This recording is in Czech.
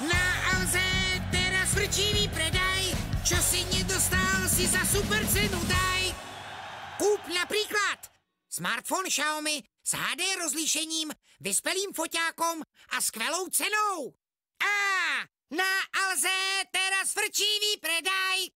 Na Alze teraz vrčivý predaj, čo si nedostal, si za super cenu daj. Kúp napríklad smartphone Xiaomi s HD rozlišením, vyspelým foťákom a skvělou cenou. A na Alze teraz vrčivý predaj.